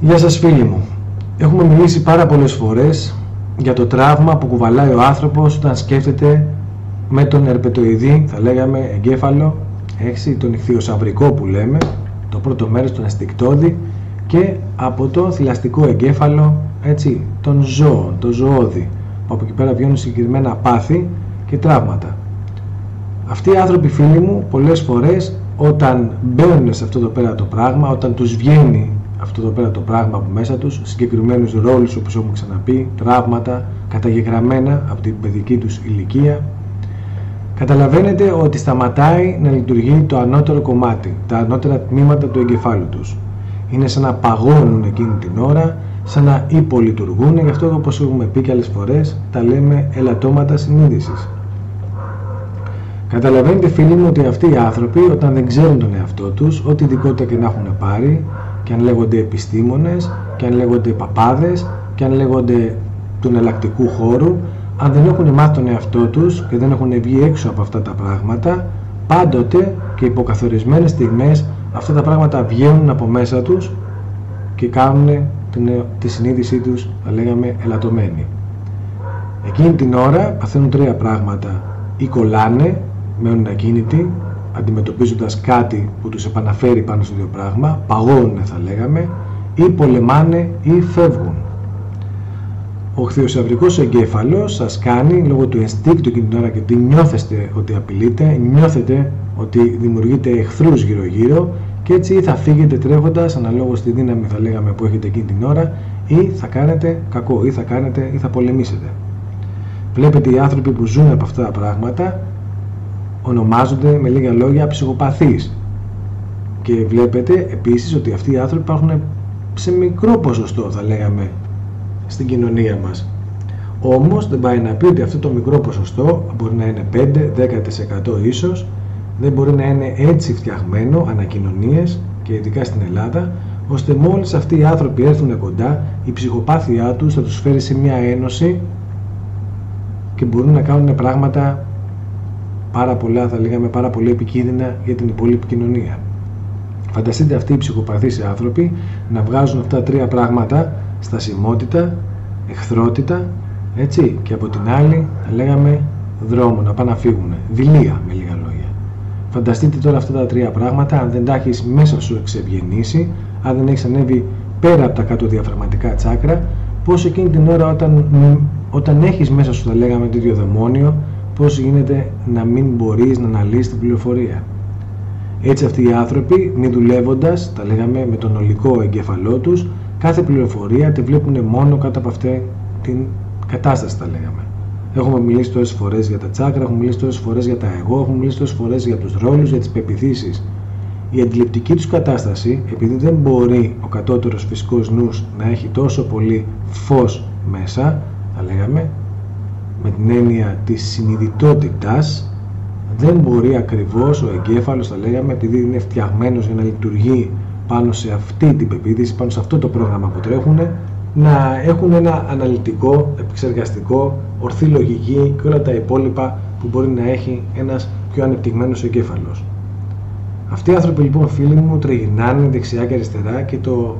Γεια σας φίλοι μου. Έχουμε μιλήσει πάρα πολλές φορές για το τραύμα που κουβαλάει ο άνθρωπος όταν σκέφτεται με τον ερπετοειδή, θα λέγαμε εγκέφαλο, έξι, τον ηχθειοσαυρικό που λέμε, το πρώτο μέρος, τον αστικτόδη και από το θηλαστικό εγκέφαλο, έτσι, των ζώων, το ζωώδη, που από εκεί πέρα βγαίνουν συγκεκριμένα πάθη και τραύματα. Αυτοί οι άνθρωποι φίλοι μου πολλές φορές όταν μπαίνουν σε αυτό το πέρα το πράγμα, όταν τους βγαίνει αυτό το πέρα το πράγμα από μέσα τους, συγκεκριμένους ρόλους όπως έχουμε ξαναπεί, τραύματα, καταγεγραμμένα από την παιδική τους ηλικία, καταλαβαίνετε ότι σταματάει να λειτουργεί το ανώτερο κομμάτι, τα ανώτερα τμήματα του εγκεφάλου τους. Είναι σαν να παγώνουν εκείνη την ώρα, σαν να υπολειτουργούν, γι' αυτό όπως έχουμε πει και άλλες φορές, τα λέμε ελαττώματα συνείδησης. Καταλαβαίνετε φίλοι μου ότι αυτοί οι άνθρωποι όταν δεν ξέρουν τον εαυτό τους, ό,τι ειδικότητα και να έχουν πάρει, και αν λέγονται επιστήμονες, και αν λέγονται παπάδες, και αν λέγονται του εναλλακτικού χώρου, αν δεν έχουν μάθει τον εαυτό τους και δεν έχουν βγει έξω από αυτά τα πράγματα, πάντοτε και υποκαθορισμένες στιγμές αυτά τα πράγματα βγαίνουν από μέσα τους και κάνουν την, τη συνείδησή τους, θα λέγαμε, ελαττωμένη. Εκείνη την ώρα παθαίνουν τρία πράγματα. Ή κολλάνε μένουν ακίνητοι αντιμετωπίζοντας κάτι που τους επαναφέρει πάνω στο ίδιο πράγμα, παγώνουν θα λέγαμε, ή πολεμάνε ή φεύγουν. Ο χθιοσαυρικός εγκέφαλος σας κάνει λόγω του ενστίκτου εκείνη την ώρα και ότι νιώθεστε ότι απειλείτε, νιώθετε ότι δημιουργείτε εχθρούς γύρω γύρω και έτσι ή θα φύγετε τρέχοντας αναλόγως στη δύναμη θα λέγαμε που έχετε εκείνη την ώρα ή θα κάνετε κακό ή θα κάνετε ή θα πολεμήσετε. Βλέπετε οι άνθρωποι που ζουν από αυτά τα πράγματα ονομάζονται με λίγα λόγια ψυχοπαθείς. Και βλέπετε επίσης ότι αυτοί οι άνθρωποι υπάρχουν σε μικρό ποσοστό θα λέγαμε στην κοινωνία μας. Όμως δεν πάει να πει ότι αυτό το μικρό ποσοστό μπορεί να είναι 5-10% ίσως δεν μπορεί να είναι έτσι φτιαγμένο ανακοινωνίες και ειδικά στην Ελλάδα ώστε μόλις αυτοί οι άνθρωποι έρθουν κοντά η ψυχοπάθειά τους θα τους φέρει σε μια ένωση και μπορούν να κάνουν πράγματα πάρα πολλά, θα λέγαμε, πάρα πολύ επικίνδυνα για την υπόλοιπη κοινωνία. Φανταστείτε αυτοί οι ψυχοπαθείς άνθρωποι να βγάζουν αυτά τα τρία πράγματα, στασιμότητα, εχθρότητα, έτσι, και από την άλλη, θα λέγαμε, δρόμο, να πάνε να φύγουν. Δηλία, με λίγα λόγια. Φανταστείτε τώρα αυτά τα τρία πράγματα, αν δεν τα έχεις μέσα σου εξευγενήσει, αν δεν έχεις ανέβει πέρα από τα κάτω διαφραγματικά τσάκρα, πώς εκείνη την ώρα όταν, όταν έχεις μέσα σου, θα λέγαμε, το ίδιο δαιμόνιο, πώς γίνεται να μην μπορείς να αναλύσεις την πληροφορία. Έτσι αυτοί οι άνθρωποι, μη δουλεύοντας, τα λέγαμε με τον ολικό εγκεφαλό τους, κάθε πληροφορία τη βλέπουν μόνο κάτω από αυτή την κατάσταση, τα λέγαμε. Έχουμε μιλήσει τόσες φορές για τα τσάκρα, έχουμε μιλήσει τόσες φορές για τα εγώ, έχουμε μιλήσει τόσες φορές για τους ρόλους, για τις πεπιθήσεις. Η αντιληπτική τους κατάσταση, επειδή δεν μπορεί ο κατώτερος φυσικός νους να έχει τόσο πολύ φως μέσα, θα λέγαμε, με την έννοια της συνειδητότητας δεν μπορεί ακριβώς ο εγκέφαλος, θα λέγαμε, επειδή είναι φτιαγμένος για να λειτουργεί πάνω σε αυτή την πεποίθηση, πάνω σε αυτό το πρόγραμμα που τρέχουν, να έχουν ένα αναλυτικό, επεξεργαστικό, ορθή λογική και όλα τα υπόλοιπα που μπορεί να έχει ένας πιο ανεπτυγμένος εγκέφαλος. Αυτοί οι άνθρωποι λοιπόν φίλοι μου τριγυρνάνε δεξιά και αριστερά και το,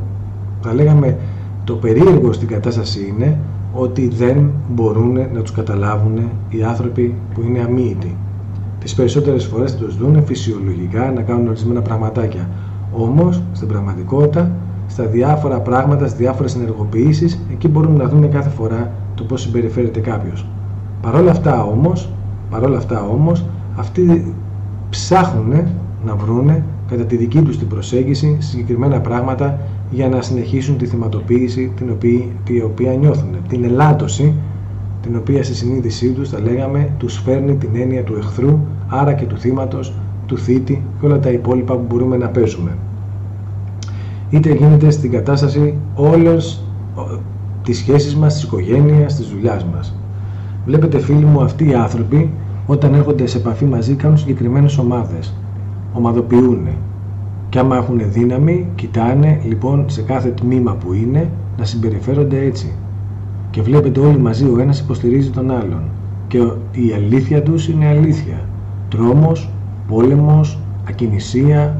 θα λέγαμε, το περίεργο στην κατάσταση είναι ότι δεν μπορούν να τους καταλάβουν οι άνθρωποι που είναι αμύητοι. Τις περισσότερες φορές θα τους δουν φυσιολογικά να κάνουν ορισμένα πραγματάκια. Όμως, στην πραγματικότητα, στα διάφορα πράγματα, στις διάφορες ενεργοποιήσεις, εκεί μπορούν να δουν κάθε φορά το πώς συμπεριφέρεται κάποιος. Παρ' όλα αυτά όμως, παρόλα αυτά όμως, αυτοί ψάχνουν να βρούνε κατά τη δική τους την προσέγγιση συγκεκριμένα πράγματα για να συνεχίσουν τη θυματοποίηση την οποία, την οποία νιώθουν. Την ελάττωση την οποία στη συνείδησή τους θα λέγαμε τους φέρνει την έννοια του εχθρού άρα και του θύματος, του θήτη και όλα τα υπόλοιπα που μπορούμε να παίζουμε. Είτε γίνεται στην κατάσταση όλες τις σχέσεις μας, της οικογένειας, της δουλειάς μας. Βλέπετε φίλοι μου αυτοί οι άνθρωποι όταν έρχονται σε επαφή μαζί κάνουν συγκεκριμένες ομάδες. Ομαδοποιούν, και άμα έχουν δύναμη, κοιτάνε λοιπόν σε κάθε τμήμα που είναι να συμπεριφέρονται έτσι. Και βλέπετε όλοι μαζί ο ένας υποστηρίζει τον άλλον. Και η αλήθεια τους είναι αλήθεια. Τρόμος, πόλεμος, ακινησία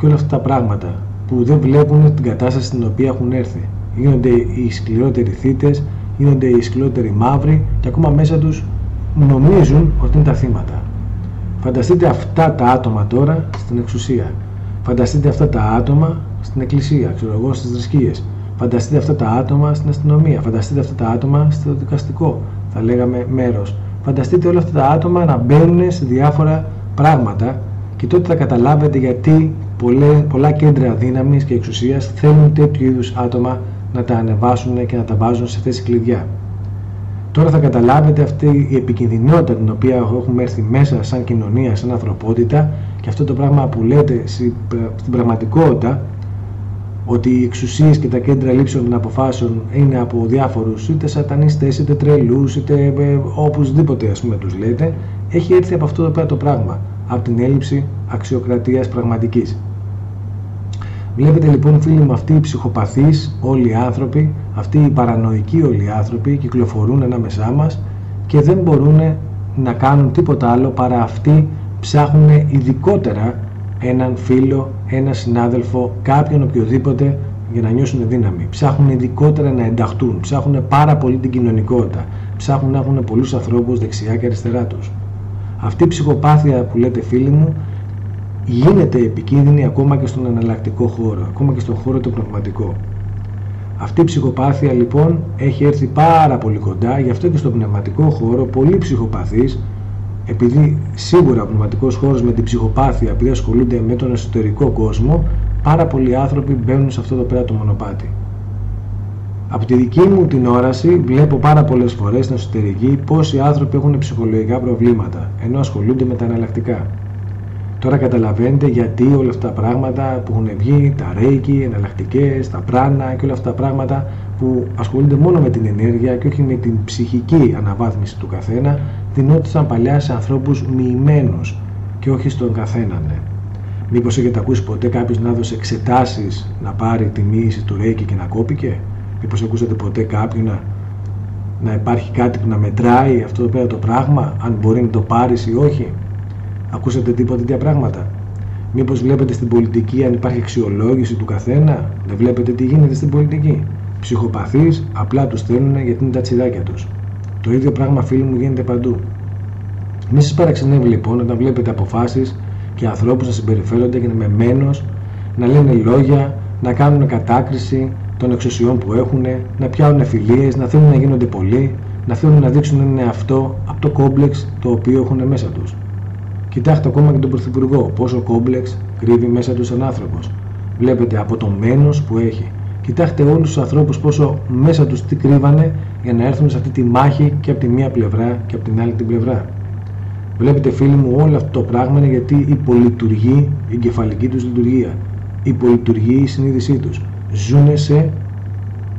και όλα αυτά τα πράγματα που δεν βλέπουν την κατάσταση στην οποία έχουν έρθει. Γίνονται οι σκληρότεροι θύτες, γίνονται οι σκληρότεροι μαύροι και ακόμα μέσα τους νομίζουν ότι είναι τα θύματα. Φανταστείτε αυτά τα άτομα τώρα στην εξουσία. Φανταστείτε αυτά τα άτομα στην εκκλησία, ξέρω εγώ, στις θρησκείες. Φανταστείτε αυτά τα άτομα στην αστυνομία. Φανταστείτε αυτά τα άτομα στο δικαστικό, θα λέγαμε μέρος. Φανταστείτε όλα αυτά τα άτομα να μπαίνουν σε διάφορα πράγματα και τότε θα καταλάβετε γιατί πολλά κέντρα δύναμης και εξουσίας θέλουν τέτοιου είδους άτομα να τα ανεβάσουν και να τα βάζουν σε θέση κλειδιά. Τώρα θα καταλάβετε αυτή η επικινδυνότητα την οποία έχουμε έρθει μέσα σαν κοινωνία, σαν ανθρωπότητα και αυτό το πράγμα που λέτε στην πραγματικότητα ότι οι εξουσίες και τα κέντρα λήψεων των αποφάσεων είναι από διάφορους είτε σατανιστές, είτε τρελούς, είτε ε, οπωσδήποτε ας πούμε τους λέτε, έχει έρθει από αυτό το, το πράγμα, από την έλλειψη αξιοκρατίας πραγματικής. Βλέπετε λοιπόν φίλοι μου αυτοί οι ψυχοπαθείς όλοι οι άνθρωποι, αυτοί οι παρανοϊκοί όλοι οι άνθρωποι κυκλοφορούν ανάμεσά μας και δεν μπορούν να κάνουν τίποτα άλλο παρά αυτοί ψάχνουν ειδικότερα έναν φίλο, έναν συνάδελφο, κάποιον οποιοδήποτε για να νιώσουν δύναμη. Ψάχνουν ειδικότερα να ενταχτούν, ψάχνουν πάρα πολύ την κοινωνικότητα, ψάχνουν να έχουν πολλούς ανθρώπους δεξιά και αριστερά τους. Αυτή η ψυχοπάθεια που λέτε φίλοι μου γίνεται επικίνδυνη ακόμα και στον εναλλακτικό χώρο, ακόμα και στον χώρο το πνευματικό. Αυτή η ψυχοπάθεια λοιπόν έχει έρθει πάρα πολύ κοντά, γι' αυτό και στον πνευματικό χώρο πολλοί ψυχοπαθείς, επειδή σίγουρα ο πνευματικός χώρος με την ψυχοπάθεια, επειδή ασχολούνται με τον εσωτερικό κόσμο, πάρα πολλοί άνθρωποι μπαίνουν σε αυτό το πέρα το μονοπάτι. Από τη δική μου την όραση βλέπω πάρα πολλές φορές στην εσωτερική πόσοι άνθρωποι έχουν ψυχολογικά προβλήματα, ενώ ασχολούνται με τα εναλλακτικά. Τώρα καταλαβαίνετε γιατί όλα αυτά τα πράγματα που έχουν βγει, τα ρέικι, εναλλακτικές, τα πράνα και όλα αυτά τα πράγματα που ασχολούνται μόνο με την ενέργεια και όχι με την ψυχική αναβάθμιση του καθένα, δινόντουσαν παλιά σε ανθρώπους μοιημένους και όχι στον καθένα. Ναι. Μήπως έχετε ακούσει ποτέ κάποιος να δώσει εξετάσεις να πάρει τη μοίηση του ρέικι και να κόπηκε; Μήπως ακούσατε ποτέ κάποιον να, να υπάρχει κάτι που να μετράει αυτό το, το πράγμα, αν μπορεί να το πάρεις ή όχι; Ακούσατε τίποτα τέτοια πράγματα; Μήπως βλέπετε στην πολιτική αν υπάρχει αξιολόγηση του καθένα; Δεν βλέπετε τι γίνεται στην πολιτική; Ψυχοπαθείς απλά τους στέλνουν γιατί είναι τα τσιδάκια τους. Το ίδιο πράγμα φίλοι μου γίνεται παντού. Μη σας παραξενεύει λοιπόν όταν βλέπετε αποφάσεις και ανθρώπους να συμπεριφέρονται και με μένος, να λένε λόγια, να κάνουν κατάκριση των εξουσιών που έχουν, να πιάνουν φιλίες, να θέλουν να γίνονται πολλοί, να θέλουν να δείξουν έναν εαυτό από το κόμπλεξ το οποίο έχουν μέσα τους. Κοιτάξτε ακόμα και τον Πρωθυπουργό, πόσο κόμπλεξ κρύβει μέσα του σαν άνθρωπος. Βλέπετε από το μένο που έχει. Κοιτάξτε όλους τους ανθρώπους πόσο μέσα τους τι κρύβανε για να έρθουν σε αυτή τη μάχη και από τη μία πλευρά και από την άλλη την πλευρά. Βλέπετε φίλοι μου όλο αυτό το πράγμα είναι γιατί υπολειτουργεί η εγκεφαλική τους λειτουργία. Υπολειτουργεί η συνείδησή τους. Ζούνε σε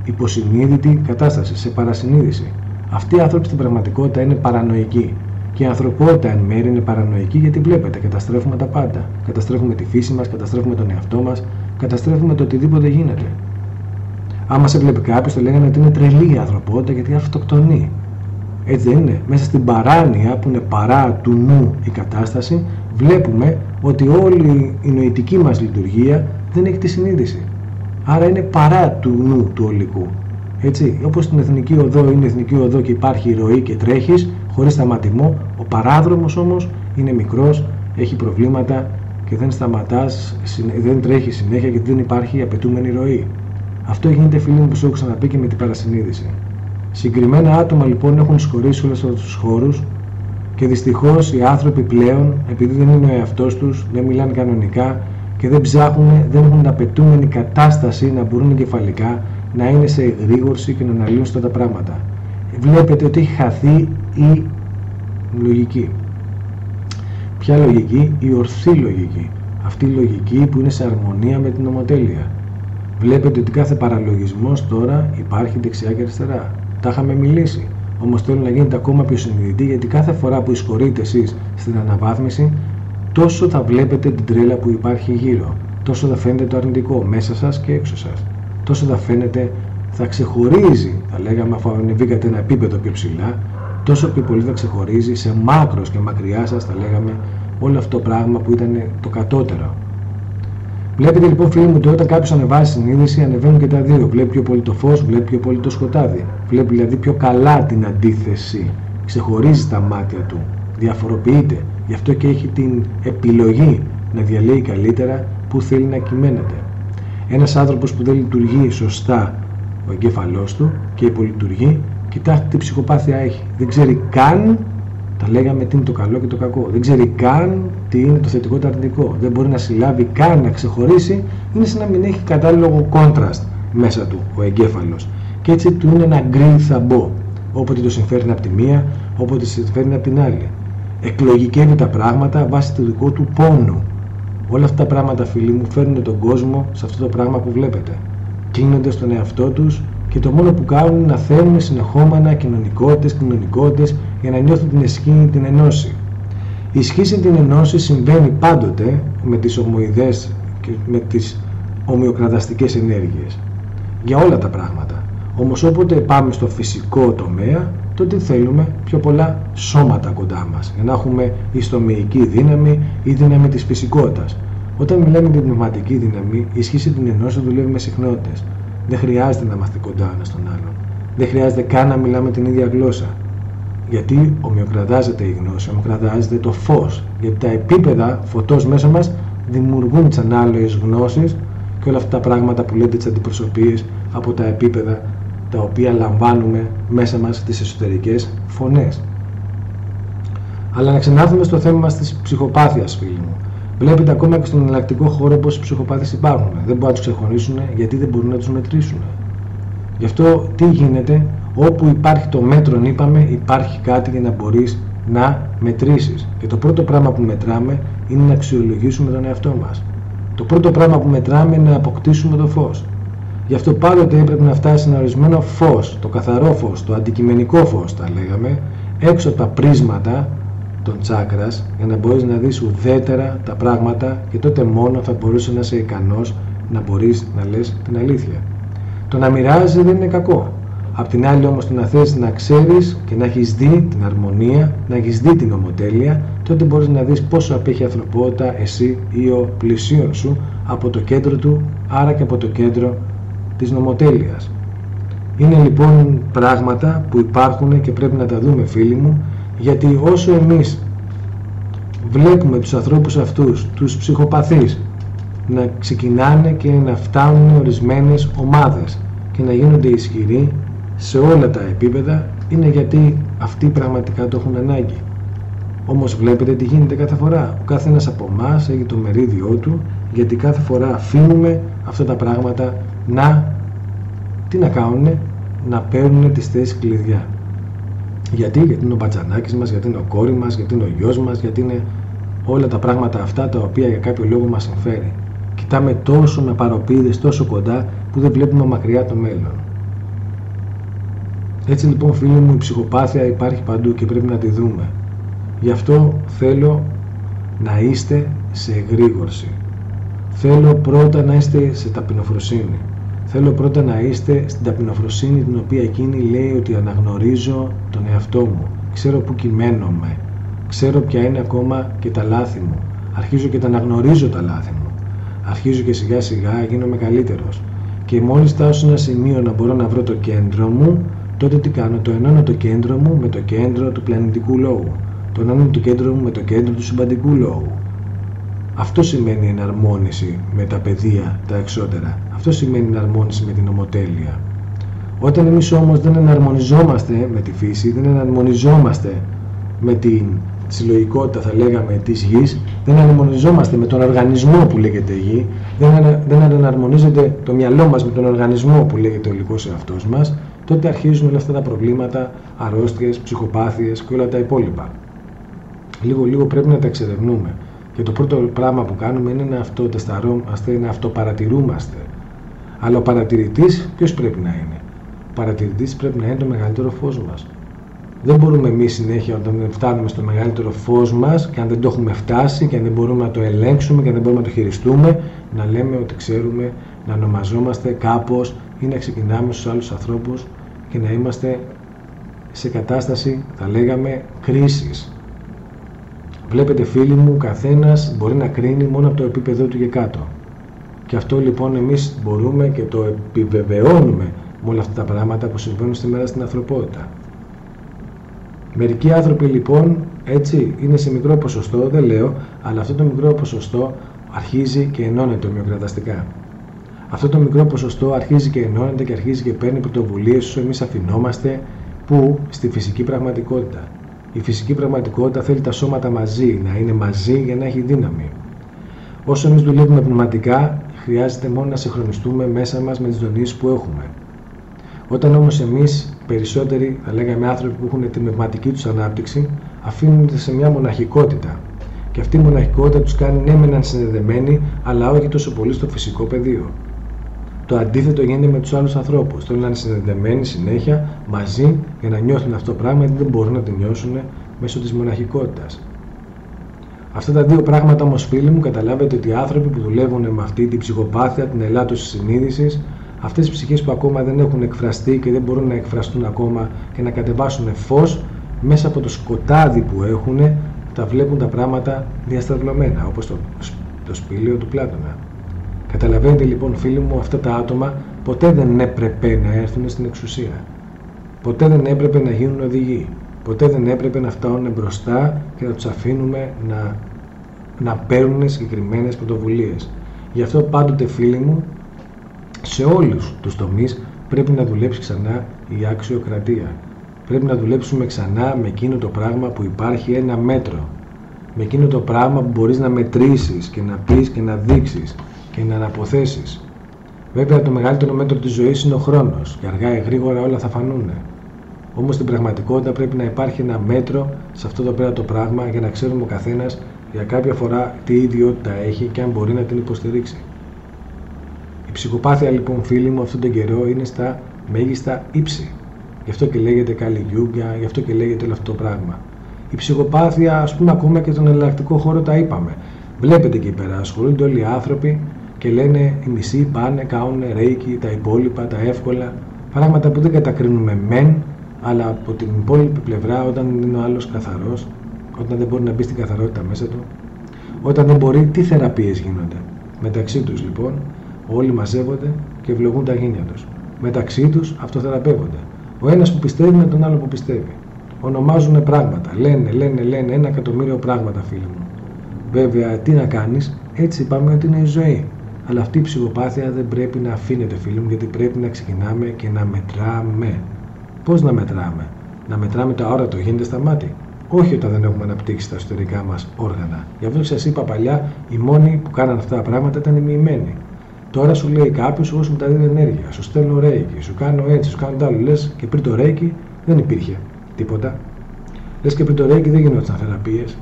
υποσυνείδητη κατάσταση, σε παρασυνείδηση. Αυτοί οι άνθρωποι στην πραγματικότητα είναι παρανοϊκοί. Και η ανθρωπότητα εν μέρει είναι παρανοϊκή γιατί βλέπετε, καταστρέφουμε τα πάντα. Καταστρέφουμε τη φύση μας, καταστρέφουμε τον εαυτό μας, καταστρέφουμε το οτιδήποτε γίνεται. Άμα σε βλέπει κάποιος, θα λέγανε ότι είναι τρελή η ανθρωπότητα γιατί αυτοκτονεί. Έτσι δεν είναι. Μέσα στην παράνοια που είναι παρά του νου η κατάσταση, βλέπουμε ότι όλη η νοητική μας λειτουργία δεν έχει τη συνείδηση. Άρα είναι παρά του νου του ολικού. Έτσι, όπως στην εθνική οδό είναι εθνική οδό και υπάρχει ροή και τρέχεις, χωρίς σταματημό. Ο παράδρομος όμως είναι μικρός, έχει προβλήματα και δεν σταματάς, δεν τρέχει συνέχεια γιατί δεν υπάρχει απαιτούμενη ροή. Αυτό γίνεται φίλοι μου που σου έχω ξαναπεί και με την παρασυνείδηση. Συγκεκριμένα άτομα λοιπόν έχουν σχωρήσει όλους αυτούς τους χώρους και δυστυχώς οι άνθρωποι πλέον, επειδή δεν είναι ο εαυτός τους, δεν μιλάνε κανονικά και δεν ψάχνουν, δεν έχουν απαιτούμενη κατάσταση να μπορούν εγκεφαλικά να είναι σε εγρήγορση και να αναλύουν αυτά τα πράγματα βλέπετε ότι έχει χαθεί η λογική. Ποια λογική; Η ορθή λογική. Αυτή η λογική που είναι σε αρμονία με την ομοτέλεια. Βλέπετε ότι κάθε παραλογισμός τώρα υπάρχει δεξιά και αριστερά. Τα είχαμε μιλήσει. Όμως θέλω να γίνετε ακόμα πιο συνειδητοί γιατί κάθε φορά που εισχωρείτε εσείς στην αναβάθμιση τόσο θα βλέπετε την τρέλα που υπάρχει γύρω. Τόσο θα φαίνεται το αρνητικό μέσα σας και έξω σας. Τόσο θα φαίνεται θα ξεχωρίζει, θα λέγαμε αφού ανεβήκατε ένα επίπεδο πιο ψηλά, τόσο πιο πολύ θα ξεχωρίζει σε μάκρος και μακριά σας, θα λέγαμε, όλο αυτό το πράγμα που ήταν το κατώτερο. Βλέπετε λοιπόν φίλοι μου ότι όταν κάποιος ανεβάζει συνείδηση, ανεβαίνουν και τα δύο. Βλέπει πιο πολύ το φως, βλέπει πιο πολύ το σκοτάδι. Βλέπει δηλαδή πιο καλά την αντίθεση. Ξεχωρίζει τα μάτια του. Διαφοροποιείται. Γι' αυτό και έχει την επιλογή να διαλέει καλύτερα που θέλει να κυμαίνεται. Ένας άνθρωπος που δεν λειτουργεί σωστά ο εγκέφαλός του και υπολειτουργεί, κοιτάξτε τι ψυχοπάθεια έχει. Δεν ξέρει καν τα λέγαμε τι είναι το καλό και το κακό. Δεν ξέρει καν τι είναι το θετικό και το αρνητικό. Δεν μπορεί να συλλάβει καν να ξεχωρίσει. Είναι σαν να μην έχει κατάλληλο contrast μέσα του ο εγκέφαλος. Και έτσι του είναι ένα γκριν θαμπό. Όποτε το συμφέρει από τη μία, όποτε το συμφέρει από την άλλη. Εκλογικεύει τα πράγματα βάσει του δικού του πόνου. Όλα αυτά τα πράγματα, φίλοι μου, φέρνουν τον κόσμο σε αυτό το πράγμα που βλέπετε. Κλείνονται στον εαυτό τους και το μόνο που κάνουν είναι να θέλουν συνεχόμενα κοινωνικότητες, κοινωνικότητες για να νιώθουν την ισχύ την ενώση. Η ισχύ την ενώση συμβαίνει πάντοτε με τις ομοειδές και με τις ομοιοκραταστικές ενέργειες. Για όλα τα πράγματα. Όμως όποτε πάμε στο φυσικό τομέα, τότε θέλουμε πιο πολλά σώματα κοντά μας, για να έχουμε ιστομιακή δύναμη ή δύναμη της φυσικότητας. Όταν μιλάμε για την πνευματική δύναμη, η ισχύση την ενώση δουλεύει με συχνότητες. Δεν χρειάζεται να είμαστε κοντά ένας στον άλλον. Δεν χρειάζεται καν να μιλάμε την ίδια γλώσσα. Γιατί ομοιοκρατάζεται η γνώση, ομοιοκρατάζεται το φως. Γιατί τα επίπεδα φωτός μέσα μας δημιουργούν τις ανάλογες γνώσεις και όλα αυτά τα πράγματα που λέτε τις αντιπροσωπείες από τα επίπεδα τα οποία λαμβάνουμε μέσα μας τις εσωτερικές φωνές. Αλλά να ξανάρθουμε στο θέμα μας της ψυχοπάθειας, φίλοι μου. Βλέπετε ακόμα και στον εναλλακτικό χώρο πως οι ψυχοπάθειες υπάρχουν. Δεν μπορούν να τους ξεχωρίσουν γιατί δεν μπορούν να τους μετρήσουν. Γι' αυτό τι γίνεται, όπου υπάρχει το μέτρο, είπαμε, υπάρχει κάτι για να μπορείς να μετρήσεις. Και το πρώτο πράγμα που μετράμε είναι να αξιολογήσουμε τον εαυτό μας. Το πρώτο πράγμα που μετράμε είναι να αποκτήσουμε το φως. Γι' αυτό πάντοτε έπρεπε να φτάσει ένα ορισμένο φως, το καθαρό φως, το αντικειμενικό φως τα λέγαμε, έξω από τα πρίσματα των τσάκρας για να μπορείς να δεις ουδέτερα τα πράγματα και τότε μόνο θα μπορούσε να είσαι ικανός να μπορείς να λες την αλήθεια. Το να μοιράζει δεν είναι κακό. Απ' την άλλη όμως το να θες να ξέρεις και να έχεις δει την αρμονία, να έχεις δει την ομοτέλεια, τότε μπορείς να δεις πόσο απέχει η ανθρωπότητα εσύ ή ο πλησίον σου από το κέντρο του, άρα και από το κέντρο της νομοτέλειας. Είναι λοιπόν πράγματα που υπάρχουν και πρέπει να τα δούμε φίλοι μου, γιατί όσο εμείς βλέπουμε τους ανθρώπους αυτούς, τους ψυχοπαθείς, να ξεκινάνε και να φτάνουν ορισμένες ομάδες και να γίνονται ισχυροί σε όλα τα επίπεδα είναι γιατί αυτοί πραγματικά το έχουν ανάγκη. Όμως βλέπετε τι γίνεται κάθε φορά. Ο κάθε ένας από εμάς έχει το μερίδιό του γιατί κάθε φορά αφήνουμε αυτά τα πράγματα να τι να κάνουν, να παίρνουν τις θέσεις κλειδιά. Γιατί, γιατί είναι ο μπατζανάκης μας, γιατί είναι ο κόρη μας, γιατί είναι ο γιος μας, γιατί είναι όλα τα πράγματα αυτά τα οποία για κάποιο λόγο μας συμφέρει. Κοιτάμε τόσο με παροπίδες, τόσο κοντά που δεν βλέπουμε μακριά το μέλλον. Έτσι λοιπόν φίλοι μου η ψυχοπάθεια υπάρχει παντού και πρέπει να τη δούμε. Γι' αυτό θέλω να είστε σε εγρήγορση. Θέλω πρώτα να είστε σε ταπεινοφροσύνη. Θέλω πρώτα να είστε στην ταπεινοφροσύνη την οποία εκείνη λέει ότι αναγνωρίζω τον εαυτό μου. Ξέρω που κυμαίνομαι. Ξέρω ποια είναι ακόμα και τα λάθη μου. Αρχίζω και τα αναγνωρίζω τα λάθη μου. Αρχίζω και σιγά σιγά γίνομαι καλύτερος. Και μόλις φτάσω σε ένα σημείο να μπορώ να βρω το κέντρο μου, τότε τι κάνω, το ενώνω το κέντρο μου με το κέντρο του πλανητικού λόγου. Το ενώνω το κέντρο μου με το κέντρο του συμπαντικού λόγου. Αυτό σημαίνει εναρμόνιση με τα παιδεία, τα εξώτερα. Αυτό σημαίνει εναρμόνιση με την ομοτέλεια. Όταν εμείς όμως δεν εναρμονιζόμαστε με τη φύση, δεν εναρμονιζόμαστε με την συλλογικότητα θα λέγαμε της γης, δεν εναρμονιζόμαστε με τον οργανισμό που λέγεται γη, δεν, δεν εναρμονίζεται το μυαλό μας με τον οργανισμό που λέγεται ο λικός εαυτός μας, τότε αρχίζουν όλα αυτά τα προβλήματα, αρρώστιες, ψυχοπάθειες και όλα τα υπόλοιπα. Λίγο λίγο πρέπει να τα εξερευνούμε. Και το πρώτο πράγμα που κάνουμε είναι να αυτοτεσταρόμαστε, να αυτοπαρατηρούμαστε. Αλλά ο παρατηρητής ποιος πρέπει να είναι; Ο παρατηρητής πρέπει να είναι το μεγαλύτερο φως μας. Δεν μπορούμε εμείς συνέχεια όταν φτάνουμε στο μεγαλύτερο φως μας και αν δεν το έχουμε φτάσει και αν δεν μπορούμε να το ελέγξουμε και αν δεν μπορούμε να το χειριστούμε, να λέμε ότι ξέρουμε να ονομαζόμαστε κάπως ή να ξεκινάμε στους άλλους ανθρώπους και να είμαστε σε κατάσταση, θα λέγαμε, κρίσης. Βλέπετε φίλοι μου, ο καθένας μπορεί να κρίνει μόνο από το επίπεδο του και κάτω. Και αυτό λοιπόν εμείς μπορούμε και το επιβεβαιώνουμε με όλα αυτά τα πράγματα που συμβαίνουν σήμερα στην ανθρωπότητα. Μερικοί άνθρωποι λοιπόν έτσι είναι σε μικρό ποσοστό, δεν λέω, αλλά αυτό το μικρό ποσοστό αρχίζει και ενώνεται ομοιοκραταστικά. Αυτό το μικρό ποσοστό αρχίζει και ενώνεται και αρχίζει και παίρνει πρωτοβουλίες όσο εμείς αφινόμαστε που στη φυσική πραγματικότητα. Η φυσική πραγματικότητα θέλει τα σώματα μαζί, να είναι μαζί για να έχει δύναμη. Όσο εμείς δουλεύουμε πνευματικά, χρειάζεται μόνο να συγχρονιστούμε μέσα μας με τις δονήσεις που έχουμε. Όταν όμως εμείς, περισσότεροι, θα λέγαμε άνθρωποι που έχουν την πνευματική τους ανάπτυξη, αφήνονται σε μια μοναχικότητα. Και αυτή η μοναχικότητα τους κάνει ναι, μεν συνδεδεμένοι, αλλά όχι τόσο πολύ στο φυσικό πεδίο. Το αντίθετο γίνεται με τους άλλους ανθρώπους. Θέλουν να είναι συνδεδεμένοι συνέχεια μαζί για να νιώθουν αυτό το πράγμα, γιατί δεν μπορούν να το νιώσουν μέσω της μοναχικότητας. Αυτά τα δύο πράγματα όμως, φίλοι μου, καταλάβετε ότι οι άνθρωποι που δουλεύουν με αυτή την ψυχοπάθεια, την ελάττωση συνείδησης, αυτές οι ψυχές που ακόμα δεν έχουν εκφραστεί και δεν μπορούν να εκφραστούν ακόμα και να κατεβάσουν φως μέσα από το σκοτάδι που έχουν, τα βλέπουν τα πράγματα διασταυλωμένα, όπως το, το σπήλαιο του Πλάτωνα. Καταλαβαίνετε λοιπόν φίλοι μου, αυτά τα άτομα ποτέ δεν έπρεπε να έρθουν στην εξουσία. Ποτέ δεν έπρεπε να γίνουν οδηγοί. Ποτέ δεν έπρεπε να φτάνουν μπροστά και να τους αφήνουμε να, να παίρνουν συγκεκριμένες πρωτοβουλίες. Γι' αυτό πάντοτε φίλοι μου, σε όλους τους τομείς πρέπει να δουλέψει ξανά η αξιοκρατία. Πρέπει να δουλέψουμε ξανά με εκείνο το πράγμα που υπάρχει ένα μέτρο. Με εκείνο το πράγμα που μπορείς να μετρήσεις και να πεις και να δείξεις και να αναποθέσεις. Βέβαια το μεγαλύτερο μέτρο της ζωής είναι ο χρόνος και αργά ή γρήγορα όλα θα φανούν. Όμως στην πραγματικότητα πρέπει να υπάρχει ένα μέτρο σε αυτό το πέρα το πράγμα για να ξέρουμε ο καθένας για κάποια φορά τι ιδιότητα έχει και αν μπορεί να την υποστηρίξει. Η ψυχοπάθεια λοιπόν φίλοι μου αυτόν τον καιρό είναι στα μέγιστα ύψη. Γι' αυτό και λέγεται καλή γιούγκια, γι' αυτό και λέγεται όλο αυτό το πράγμα. Η ψυχοπάθεια, ας πούμε, ακόμα και στον εναλλακτικό χώρο τα είπαμε. Βλέπετε εκεί πέρα, ασχολούνται όλοι οι άνθρωποι και λένε οι μισοί πάνε, κάνουν ρέικι, τα υπόλοιπα, τα εύκολα. Πράγματα που δεν κατακρίνουμε μεν, αλλά από την υπόλοιπη πλευρά, όταν είναι ο άλλος καθαρός, όταν δεν μπορεί να μπει στην καθαρότητα μέσα του, όταν δεν μπορεί, τι θεραπείες γίνονται. Μεταξύ τους λοιπόν, όλοι μαζεύονται και ευλογούν τα γένια τους. Μεταξύ τους αυτοθεραπεύονται. Ο ένας που πιστεύει με τον άλλο που πιστεύει. Ονομάζουν πράγματα. Λένε, λένε, λένε ένα εκατομμύριο πράγματα, φίλοι μου. Βέβαια, τι να κάνεις, έτσι είπαμε ότι είναι η ζωή. Αλλά αυτή η ψυχοπάθεια δεν πρέπει να αφήνεται, φίλοι μου, γιατί πρέπει να ξεκινάμε και να μετράμε. Πώς να μετράμε, Να μετράμε το αόρατο, γίνεται στα μάτια. Όχι όταν δεν έχουμε αναπτύξει τα εσωτερικά μας όργανα. Γι' αυτό σας είπα παλιά, οι μόνοι που κάναν αυτά τα πράγματα ήταν οι μοιημένοι. Τώρα σου λέει κάποιος, εγώ σου μεταδίδω ενέργεια, σου στέλνω ρέικι, σου κάνω έτσι, σου κάνω το άλλο. Λες και πριν το ρέικι δεν υπήρχε τίποτα. Λες και πριν το ρέικι δεν γινόταν θεραπείες.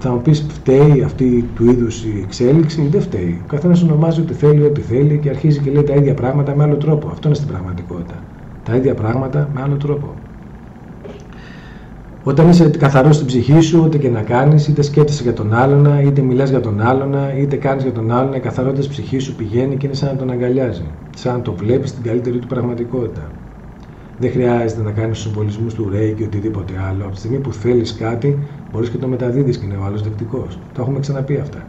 Θα μου πεις, φταίει αυτή του είδους η εξέλιξη, δεν φταίει. Ο καθένας ονομάζει ό,τι θέλει, ό,τι θέλει και αρχίζει και λέει τα ίδια πράγματα με άλλο τρόπο. Αυτό είναι στην πραγματικότητα. Τα ίδια πράγματα με άλλο τρόπο. Όταν είσαι καθαρός στην ψυχή σου, ό,τι και να κάνεις, είτε σκέφτεσαι για τον άλλον, είτε μιλάς για τον άλλον, είτε κάνεις για τον άλλον, η καθαρότητα της ψυχής σου πηγαίνει και είναι σαν να τον αγκαλιάζει. Σαν να το βλέπεις στην καλύτερη του πραγματικότητα. Δεν χρειάζεται να κάνεις συμβολισμούς του Ρέι και οτιδήποτε άλλο. Από τη στιγμή που θέλεις κάτι, μπορείς και το μεταδίδεις και είναι ο άλλος δεκτικός. Το έχουμε ξαναπεί αυτά.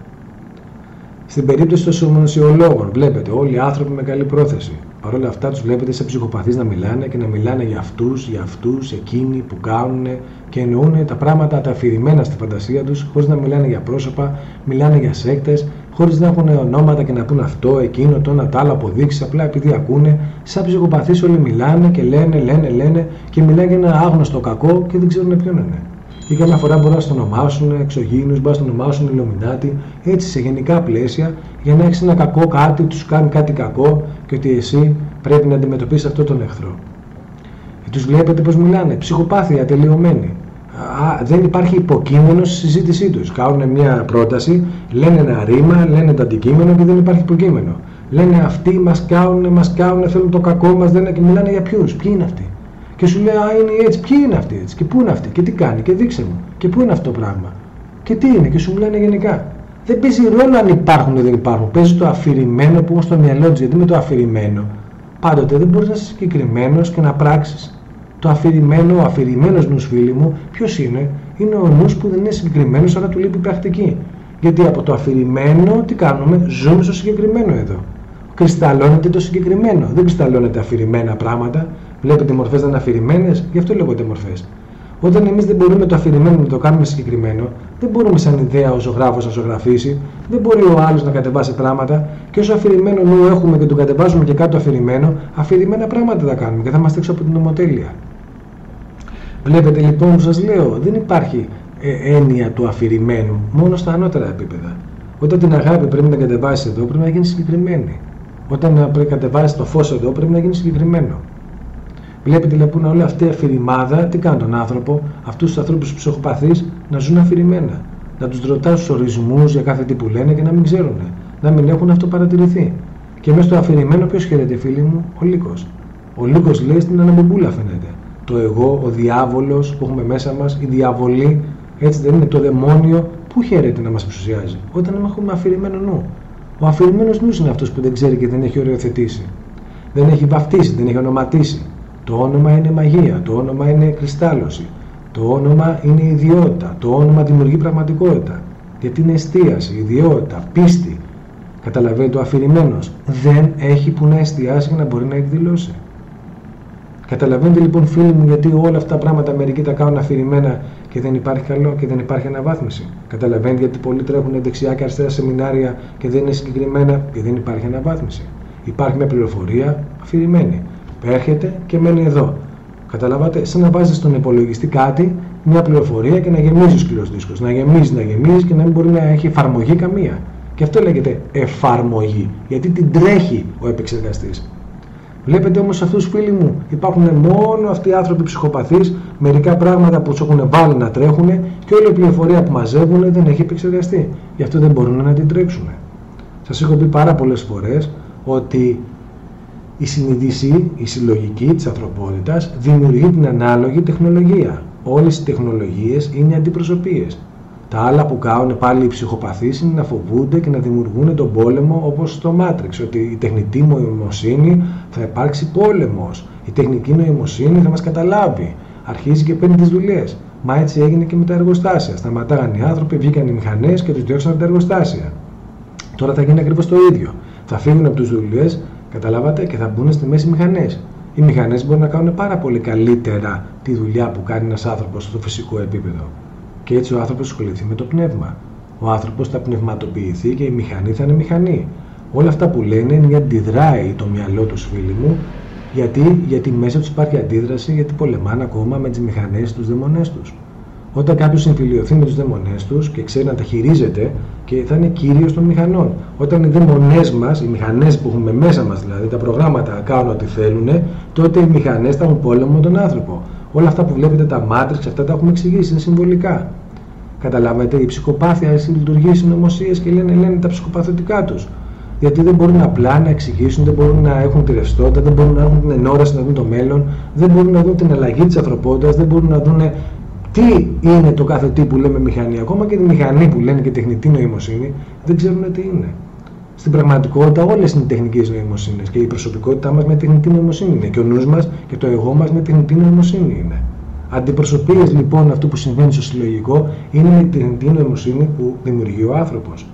Στην περίπτωση των σωμονοσιολόγων, βλέπετε όλοι οι άνθρωποι με καλή πρόθεση. Παρ' όλα αυτά τους βλέπετε σε ψυχοπαθείς να μιλάνε και να μιλάνε για αυτούς, για αυτούς, εκείνοι που κάνουν και εννοούν τα πράγματα τα αφηρημένα στη φαντασία τους, χωρίς να μιλάνε για πρόσωπα, μιλάνε για σέκτες, χωρίς να έχουν ονόματα και να πούν αυτό, εκείνο, το ένα, το άλλο αποδείξει, απλά επειδή ακούνε. Σαν ψυχοπαθείς όλοι μιλάνε και λένε, λένε, λένε και μιλάνε για ένα άγνωστο κακό και δεν ξέρουν ποιον είναι ή καμιά φορά μπορούν να στο ονομάσουν εξωγήινους, μπορούν να το ονομάσουν Ιλουμινάτι, έτσι σε γενικά πλαίσια, για να έχεις ένα κακό κάτι, τους κάνει κάτι κακό και ότι εσύ πρέπει να αντιμετωπίσεις αυτό τον εχθρό. Και τους βλέπετε πώς μιλάνε, ψυχοπάθεια τελειωμένη. Α, δεν υπάρχει υποκείμενο στη συζήτησή τους. Κάνουν μια πρόταση, λένε ένα ρήμα, λένε το αντικείμενο και δεν υπάρχει υποκείμενο. Λένε αυτοί μας κάνουν, μας κάνουν, θέλουν το κακό μας, δεν και μιλάνε για ποιους. Ποιοι είναι αυτοί; Και σου λέει Α, είναι έτσι. Ποιοι είναι αυτοί έτσι, και πού είναι αυτοί, και τι κάνει, και δείξε μου, και πού είναι αυτό το πράγμα; Και τι είναι, και σου μιλάνε γενικά. Δεν παίζει ρόλο αν υπάρχουν ή δεν υπάρχουν. Παίζει το αφηρημένο που είναι στο μυαλό τη. Γιατί με το αφηρημένο πάντοτε δεν μπορείς να είσαι συγκεκριμένος και να πράξεις. Το αφηρημένο, ο αφηρημένος νους, φίλοι μου, ποιος είναι, είναι ο νους που δεν είναι συγκεκριμένος, αλλά του λείπει πρακτική. Γιατί από το αφηρημένο τι κάνουμε, ζούμε στο συγκεκριμένο εδώ. Κρυσταλλώνεται το συγκεκριμένο. Δεν κρυσταλλώνεται αφηρημένα πράγματα. Βλέπετε οι μορφές να είναι αφηρημένες, γι' αυτό λέγονται μορφές. Όταν εμείς δεν μπορούμε το αφηρημένο να το κάνουμε συγκεκριμένο, δεν μπορούμε σαν ιδέα ο ζωγράφος να ζωγραφίσει, δεν μπορεί ο άλλος να κατεβάσει πράγματα και όσο αφηρημένο νου έχουμε και του κατεβάζουμε και κάτω αφηρημένο, αφηρημένα πράγματα θα κάνουμε και θα είμαστε έξω από την νομοτέλεια. Βλέπετε λοιπόν που σας λέω, δεν υπάρχει ε, έννοια του αφηρημένου μόνο στα ανώτερα επίπεδα. Όταν την αγάπη πρέπει να κατεβάσεις εδώ, πρέπει να γίνεις συγκεκριμένη. Όταν πρέπει να κατεβάσεις το φως εδώ, πρέπει να γίνεις συγκεκριμένο. Βλέπετε λοιπόν όλη αυτή η αφηρημάδα τι κάνει τον άνθρωπο, αυτούς τους ανθρώπους ψυχοπαθεί, να ζουν αφηρημένα. Να τους ρωτάς τους ορισμούς για κάθε τι που λένε και να μην ξέρουν. Να μην έχουν αυτό παρατηρηθεί. Και μέσα στο αφηρημένο, ποιος χαίρεται, φίλοι μου, ο Λύκος. Ο Λύκος λέει στην αναμπομπούλα φαίνεται. Το εγώ, ο διάβολος που έχουμε μέσα μας, η διαβολή, έτσι δεν είναι το δαιμόνιο, πού χαίρεται να μας εξουσιάζει. Όταν έχουμε αφηρημένο νου. Ο αφηρημένος νους είναι αυτός που δεν ξέρει και δεν έχει οριοθετήσει. Δεν έχει βαφτίσει, δεν έχει ονοματίσει. Το όνομα είναι μαγεία, το όνομα είναι κρυστάλλωση, το όνομα είναι ιδιότητα, το όνομα δημιουργεί πραγματικότητα. Γιατί είναι εστίαση, ιδιότητα, πίστη. Καταλαβαίνετε, ο αφηρημένος δεν έχει που να εστιάσει για να μπορεί να εκδηλώσει. Καταλαβαίνετε λοιπόν φίλοι μου γιατί όλα αυτά τα πράγματα μερικοί τα κάνουν αφηρημένα και δεν υπάρχει καλό και δεν υπάρχει αναβάθμιση. Καταλαβαίνετε γιατί πολλοί τρέχουν δεξιά και αριστερά σεμινάρια και δεν είναι συγκεκριμένα και δεν υπάρχει αναβάθμιση. Υπάρχει μια πληροφορία αφηρημένη έρχεται και μένει εδώ. Καταλάβατε, σαν να βάζεις στον υπολογιστή κάτι, μια πληροφορία και να γεμίζει ο σκληρός δίσκος. Να γεμίζει, να γεμίζει και να μην μπορεί να έχει εφαρμογή καμία. Και αυτό λέγεται εφαρμογή, γιατί την τρέχει ο επεξεργαστής. Βλέπετε όμως αυτούς φίλοι μου, υπάρχουν μόνο αυτοί οι άνθρωποι ψυχοπαθείς, μερικά πράγματα που τους έχουν βάλει να τρέχουν και όλη η πληροφορία που μαζεύουν δεν έχει επεξεργαστεί. Γι' αυτό δεν μπορούν να την τρέξουν. Σας έχω πει πάρα πολλές φορές ότι η συνείδηση, η συλλογική της ανθρωπότητας δημιουργεί την ανάλογη τεχνολογία. Όλες οι τεχνολογίες είναι αντιπροσωπείες. Τα άλλα που κάνουν πάλι οι ψυχοπαθείς είναι να φοβούνται και να δημιουργούν τον πόλεμο όπως στο Matrix, ότι η τεχνητή νοημοσύνη θα υπάρξει πόλεμος, η τεχνική νοημοσύνη θα μας καταλάβει, αρχίζει και παίρνει τις δουλειές. Μα έτσι έγινε και με τα εργοστάσια. Σταματάγαν οι άνθρωποι, βγήκαν οι μηχανές και τους διώξαν τα εργοστάσια. Τώρα θα γίνει ακριβώς το ίδιο. Θα φύγουν από τις δουλειές Καταλάβατε; Και θα μπουν στη μέση μηχανές. Οι μηχανές μπορούν να κάνουν πάρα πολύ καλύτερα τη δουλειά που κάνει ένας άνθρωπος στο φυσικό επίπεδο. Και έτσι ο άνθρωπος ασχοληθεί με το πνεύμα. Ο άνθρωπος θα πνευματοποιηθεί και η μηχανή θα είναι μηχανή. Όλα αυτά που λένε είναι γιατί αντιδράει το μυαλό του, φίλοι μου, γιατί, γιατί μέσα τους υπάρχει αντίδραση, γιατί πολεμάνε ακόμα με τις μηχανές τους δαιμονές τους. Όταν κάποιος συμφιλειωθεί με τους δαίμονέ τους και ξέρει να τα χειρίζεται και θα είναι κύριος των μηχανών. Όταν οι δαίμονέ μας, οι μηχανές που έχουμε μέσα μας δηλαδή, τα προγράμματα κάνουν ό,τι θέλουν, τότε οι μηχανές θα έχουν πόλεμο με τον άνθρωπο. Όλα αυτά που βλέπετε, τα μάτριξ, αυτά τα έχουμε εξηγήσει, είναι συμβολικά. Καταλάβετε, η ψυχοπάθεια, οι λειτουργίε συνωμοσίες και λένε, λένε τα ψυχοπαθητικά τους. Γιατί δεν μπορούν απλά να εξηγήσουν, δεν μπορούν να έχουν τη ρευστότητα, δεν μπορούν να έχουν την ενόραση να δουν το μέλλον, δεν μπορούν να δουν την αλλαγή της ανθρωπότητας, δεν μπορούν να δουν τι είναι το κάθε τι που λέμε μηχανή. Ακόμα και τη μηχανή που λένε και τεχνητή νοημοσύνη δεν ξέρουν τι είναι. Στην πραγματικότητα όλες είναι τεχνικές νοημοσύνες και η προσωπικότητά μας με τεχνητή νοημοσύνη είναι. Και ο νους μας και το εγώ μας με τεχνητή νοημοσύνη είναι. Αντιπροσωπείες λοιπόν αυτού που συμβαίνει στο συλλογικό είναι με τεχνητή νοημοσύνη που δημιουργεί ο άνθρωπος.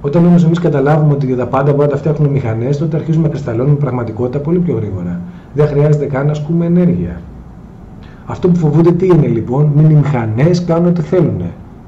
Όταν όμως εμείς καταλάβουμε ότι για τα πάντα μπορούμε να τα φτιάχνουν μηχανές, τότε αρχίζουμε να κρυσταλλώνουμε πραγματικότητα πολύ πιο γρήγορα. Δεν χρειάζεται καν να ασκούμε ενέργεια. Αυτό που φοβούνται τι είναι λοιπόν, μην οι μηχανές κάνουν ό,τι θέλουν.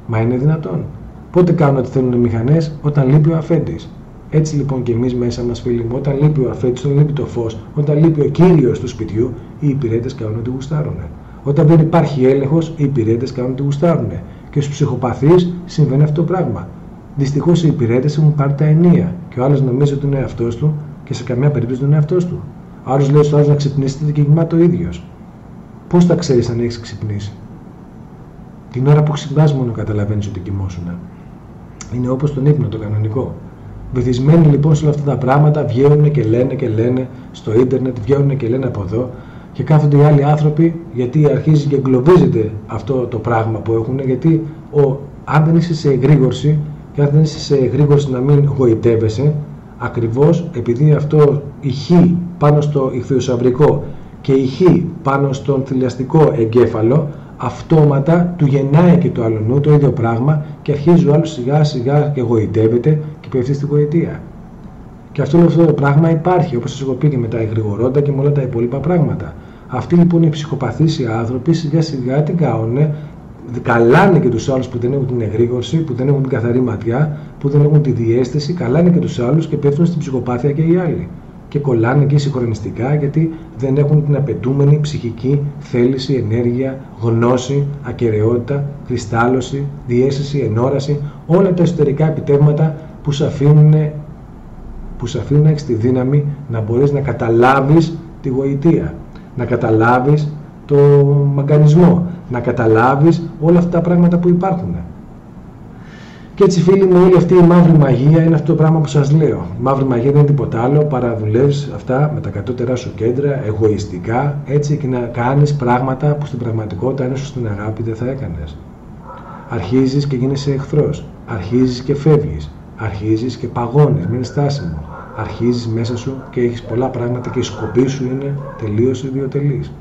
Μα είναι δυνατόν. Πότε κάνουν ό,τι θέλουν οι μηχανές, όταν λείπει ο αφέντης. Έτσι λοιπόν και εμείς μέσα μας, φίλοι μου, όταν λείπει ο αφέντης, όταν λείπει το φως, όταν λείπει ο κύριος του σπιτιού, οι υπηρέτες κάνουν ό,τι γουστάρουν. Όταν δεν υπάρχει έλεγχος, οι υπηρέτες κάνουν ό,τι γουστάρουν. Και στους ψυχοπαθείς συμβαίνει αυτό το πράγμα. Δυστυχώς οι υπηρέτες έχουν πάρει τα ενία και ο άλλος νομίζει ότι είναι εαυτός του και σε καμία περίπτωση δεν είναι εαυτός του. Άλλος λέει στο άλλο να ξυπνήσετε και κοιμάται ο ίδιος. Πώς θα ξέρεις αν έχεις ξυπνήσει; Την ώρα που ξυπνάς μόνο καταλαβαίνεις ότι κοιμόσουν. Είναι όπως τον ύπνο το κανονικό. Βυθισμένοι λοιπόν σε όλα αυτά τα πράγματα βγαίνουν και λένε και λένε στο ίντερνετ, βγαίνουν και λένε από εδώ και κάθονται οι άλλοι άνθρωποι γιατί αρχίζει και εγκλωβίζεται αυτό το πράγμα που έχουν γιατί ο, αν δεν είσαι σε εγρήγορση και αν δεν είσαι σε εγρήγορση να μην γοητεύεσαι ακριβώς επειδή αυτό ηχεί πάνω στο ηχθειοσαυρικό και η χ πάνω στον θηλαστικό εγκέφαλο, αυτόματα του γεννάει και το αλλονού το ίδιο πράγμα και αρχίζει ο άλλος σιγά σιγά και εγωιτεύεται και πέφτει στη γοητεία. Και αυτό, αυτό το πράγμα υπάρχει, όπως σας έχω πει και με τα εγρηγορώντα και με όλα τα υπόλοιπα πράγματα. Αυτοί λοιπόν οι ψυχοπαθείς οι άνθρωποι σιγά σιγά την κάνουν, καλάνε και τους άλλους που δεν έχουν την εγρήγορση, που δεν έχουν την καθαρή ματιά, που δεν έχουν τη διέστηση, καλάνε και τους άλλους και πέφτουν στην ψυχοπάθεια και οι άλλοι. Και κολλάνε και συγχρονιστικά γιατί δεν έχουν την απαιτούμενη ψυχική θέληση, ενέργεια, γνώση, ακαιρεότητα, κρυστάλλωση, διέστηση, ενόραση, όλα τα εσωτερικά επιτεύγματα που σε αφήνουν που σε αφήνουν να έχεις τη δύναμη να μπορείς να καταλάβεις τη γοητεία, να καταλάβεις το μαγκανισμό, να καταλάβεις όλα αυτά τα πράγματα που υπάρχουν. Και έτσι φίλοι μου όλη αυτή η μαύρη μαγεία είναι αυτό το πράγμα που σας λέω. Η μαύρη μαγεία δεν είναι τίποτα άλλο παρά δουλεύεις αυτά με τα κατώτερά σου κέντρα, εγωιστικά, έτσι και να κάνεις πράγματα που στην πραγματικότητα αν στην αγάπη δεν θα έκανες. Αρχίζεις και γίνεσαι εχθρός, αρχίζεις και φεύγεις, αρχίζεις και παγώνεις, μην στάσιμο. Αρχίζεις μέσα σου και έχεις πολλά πράγματα και η σκοπή σου είναι τελείως ιδιωτελής.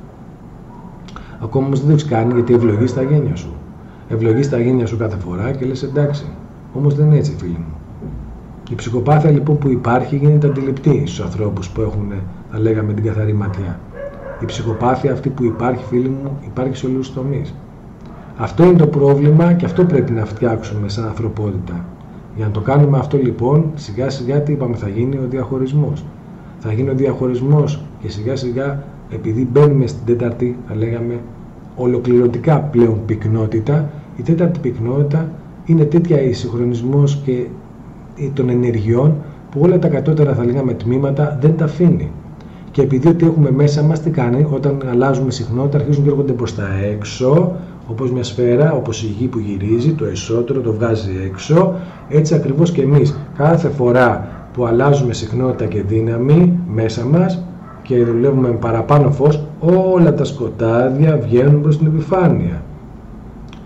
Ακόμα όμως δεν το έχεις κάνει γιατί ευλογείς τα γένια σου. Ευλογείς τα γένια σου κάθε φορά και λες εντάξει. Όμως δεν είναι έτσι φίλοι μου. Η ψυχοπάθεια λοιπόν που υπάρχει γίνεται αντιληπτή στους ανθρώπους που έχουν, θα λέγαμε, την καθαρή ματιά. Η ψυχοπάθεια αυτή που υπάρχει φίλοι μου υπάρχει σε όλους τους τομείς. Αυτό είναι το πρόβλημα και αυτό πρέπει να φτιάξουμε σαν ανθρωπότητα. Για να το κάνουμε αυτό λοιπόν, σιγά σιγά τι είπαμε, θα γίνει ο διαχωρισμός. Θα γίνει ο διαχωρισμός και σιγά σιγά επειδή μπαίνουμε στην τέταρτη, θα λέγαμε, ολοκληρωτικά πλέον πυκνότητα, η τέταρτη πυκνότητα είναι τέτοια η συγχρονισμός και των ενεργειών που όλα τα κατώτερα θα λέγαμε τμήματα δεν τα αφήνει. Και επειδή ότι έχουμε μέσα μας τι κάνει, όταν αλλάζουμε συχνότητα αρχίζουν και έρχονται προς τα έξω όπως μια σφαίρα, όπως η γη που γυρίζει, το εσωτερικό το βγάζει έξω, έτσι ακριβώς και εμείς. Κάθε φορά που αλλάζουμε συχνότητα και δύναμη μέσα μας και δουλεύουμε με παραπάνω φως, όλα τα σκοτάδια βγαίνουν προς την επιφάνεια.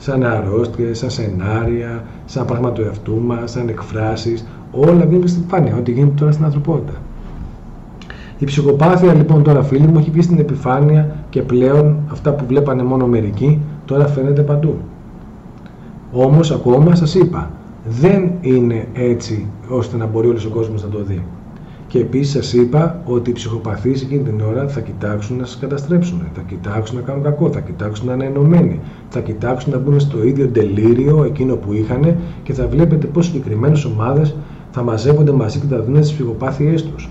Σαν αρρώστιες, σαν σενάρια, σαν πράγματα του εαυτού μας, σαν εκφράσεις, όλα βγαίνουν στην επιφάνεια, ό,τι γίνεται τώρα στην ανθρωπότητα. Η ψυχοπάθεια λοιπόν τώρα φίλοι μου έχει βγει στην επιφάνεια και πλέον αυτά που βλέπανε μόνο μερικοί τώρα φαίνεται παντού. Όμως ακόμα σας είπα, δεν είναι έτσι ώστε να μπορεί όλος ο κόσμος να το δει. Και επίσης σας είπα ότι οι ψυχοπαθείς εκείνη την ώρα θα κοιτάξουν να σας καταστρέψουν, θα κοιτάξουν να κάνουν κακό, θα κοιτάξουν να είναι ενωμένοι, θα κοιτάξουν να μπουν στο ίδιο τελείριο εκείνο που είχαν και θα βλέπετε πως συγκεκριμένες ομάδες θα μαζεύονται μαζί και θα δουν τις ψυχοπάθειές τους